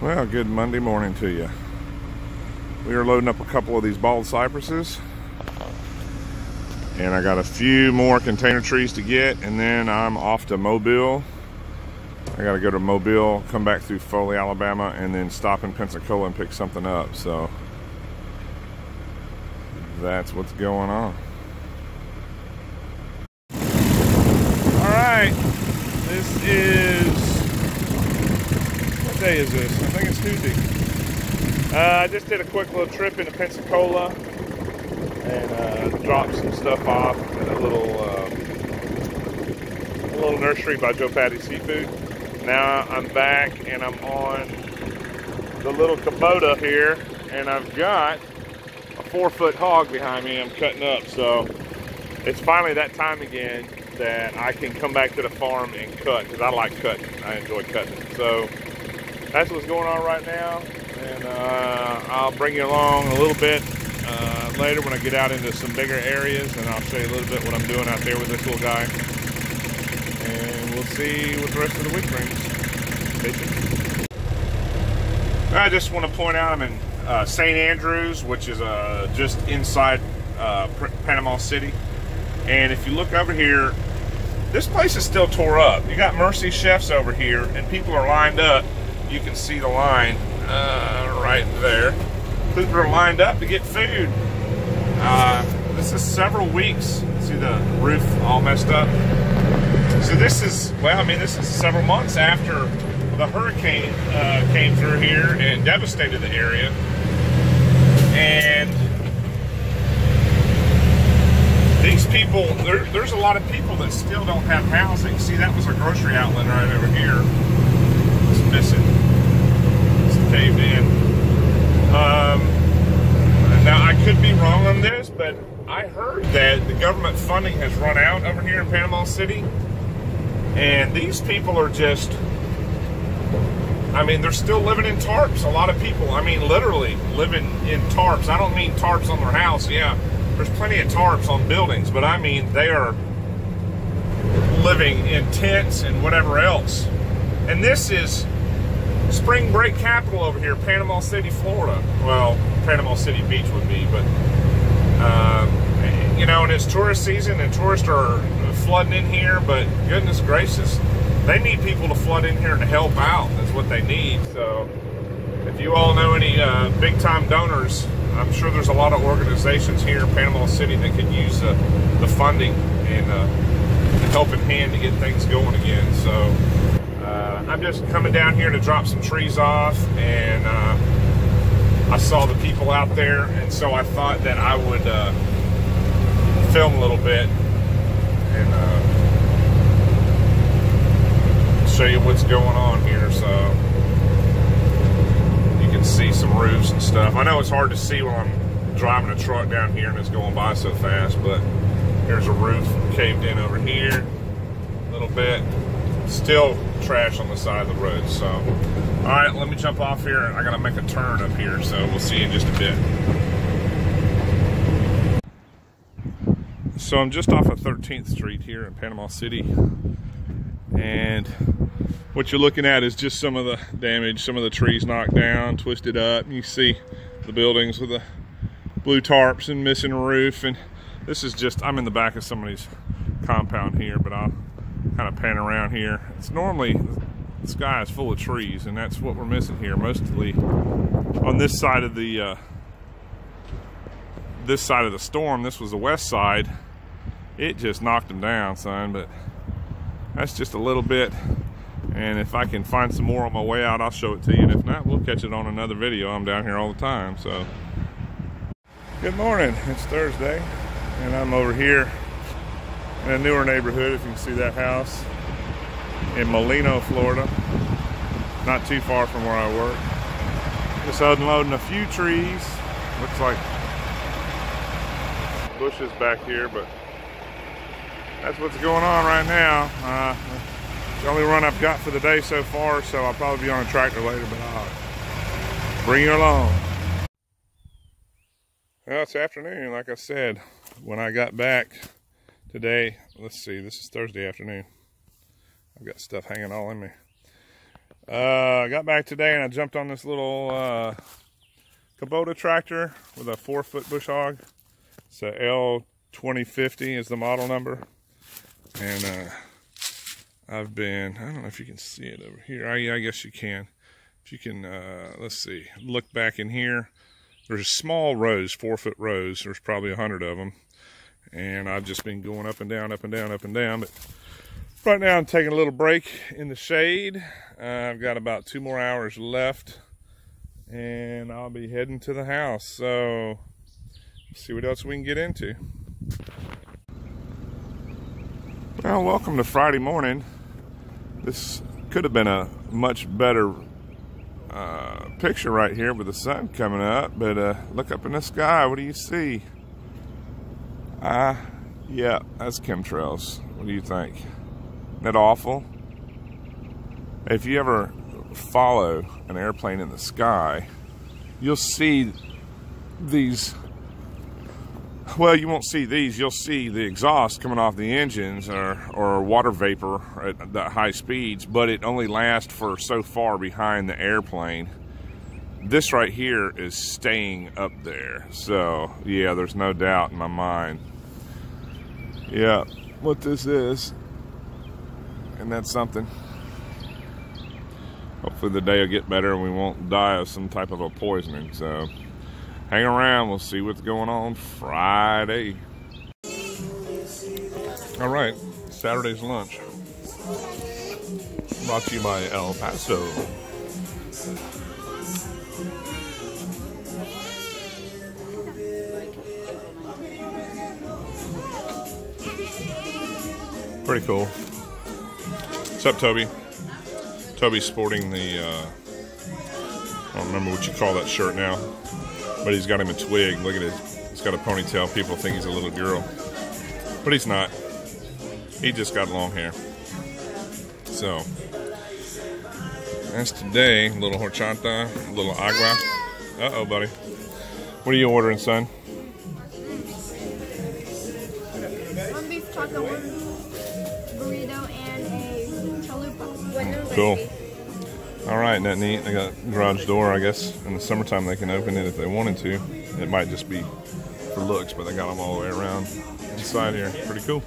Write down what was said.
Well, good Monday morning to you. We are loading up a couple of these bald cypresses. And I got a few more container trees to get, and then I'm off to Mobile. I got to go to Mobile, come back through Foley, Alabama, and then stop in Pensacola and pick something up. So that's what's going on. All right, this is day is this? I think it's Tuesday. Uh, I just did a quick little trip into Pensacola and uh, dropped some stuff off at a little uh, a little nursery by Joe Patti Seafood. Now I'm back and I'm on the little Kubota here, and I've got a four foot hog behind me. I'm cutting up, so it's finally that time again that I can come back to the farm and cut because I like cutting. I enjoy cutting. So that's what's going on right now. And uh, I'll bring you along a little bit uh, later when I get out into some bigger areas and I'll show you a little bit what I'm doing out there with this little guy. And we'll see what the rest of the week brings. I just want to point out I'm in uh, St. Andrews, which is uh, just inside uh, Panama City. And if you look over here, this place is still tore up. You got Mercy Chefs over here, and people are lined up you can see the line uh, right there. People are lined up to get food. Uh, this is several weeks. See the roof all messed up. So this is, well, I mean, this is several months after the hurricane uh, came through here and devastated the area. And these people, there, there's a lot of people that still don't have housing. See, that was a grocery outlet right over here. It's missing caved in. Um, now, I could be wrong on this, but I heard that the government funding has run out over here in Panama City. And these people are just, I mean, they're still living in tarps. A lot of people, I mean, literally living in tarps. I don't mean tarps on their house. Yeah, there's plenty of tarps on buildings, but I mean, they are living in tents and whatever else. And this is spring break capital over here, Panama City, Florida. Well, Panama City Beach would be, but uh, you know, and it's tourist season, and tourists are flooding in here. But goodness gracious, they need people to flood in here to help out. That's what they need. So, if you all know any uh, big time donors, I'm sure there's a lot of organizations here in Panama City that could use uh, the funding and uh, the helping hand to get things going again. So. Uh, I'm just coming down here to drop some trees off, and uh, I saw the people out there, and so I thought that I would uh, film a little bit and uh, show you what's going on here. So you can see some roofs and stuff. I know it's hard to see when I'm driving a truck down here and it's going by so fast, but here's a roof caved in over here a little bit. Still trash on the side of the road. So, all right, let me jump off here. I got to make a turn up here, so we'll see you in just a bit. So I'm just off of 13th Street here in Panama City. And what you're looking at is just some of the damage, some of the trees knocked down, twisted up. You see the buildings with the blue tarps and missing roof. And this is just, I'm in the back of somebody's compound here, but I'll kind of pan around here. It's normally the sky is full of trees, and that's what we're missing here. Mostly on this side of the uh, this side of the storm. This was the west side. It just knocked them down, son. But that's just a little bit. And if I can find some more on my way out, I'll show it to you. And if not, we'll catch it on another video. I'm down here all the time. So, good morning. It's Thursday, and I'm over here in a newer neighborhood, if you can see that house, in Molino, Florida. Not too far from where I work. Just unloading a few trees. Looks like bushes back here, but that's what's going on right now. Uh, it's the only run I've got for the day so far, so I'll probably be on a tractor later, but I'll bring you along. Well, it's afternoon, like I said. When I got back, today, let's see, this is Thursday afternoon. I've got stuff hanging all in me. Uh, I got back today and I jumped on this little uh, Kubota tractor with a four foot bush hog. It's a L2050 is the model number. And uh, I've been, I don't know if you can see it over here. I, I guess you can. If you can, uh, let's see, look back in here. There's small rows, four foot rows. There's probably a hundred of them. And I've just been going up and down, up and down, up and down. But Right now I'm taking a little break in the shade. Uh, I've got about two more hours left and I'll be heading to the house. So see what else we can get into. Well, welcome to Friday morning. This could have been a much better uh, picture right here with the sun coming up, but uh, look up in the sky. What do you see? Ah, uh, yeah, that's chemtrails. What do you think? that awful? If you ever follow an airplane in the sky, you'll see these. Well, you won't see these. You'll see the exhaust coming off the engines or, or water vapor at the high speeds, but it only lasts for so far behind the airplane. This right here is staying up there. So, yeah, there's no doubt in my mind. Yeah, what this is and that's something. Hopefully the day will get better and we won't die of some type of a poisoning. So hang around, we'll see what's going on Friday. All right, Saturday's lunch. Brought to you by El Paso. Pretty cool. What's up, Toby? Toby's sporting the, uh, I don't remember what you call that shirt now, but he's got him a twig. Look at it. He's got a ponytail. People think he's a little girl, but he's not. He just got long hair. So, that's today. A little horchata, a little agua. Uh oh, buddy. What are you ordering, son? Cool. All right, that neat? They got garage door, I guess. In the summertime, they can open it if they wanted to. It might just be for looks, but they got them all the way around inside here. Pretty cool.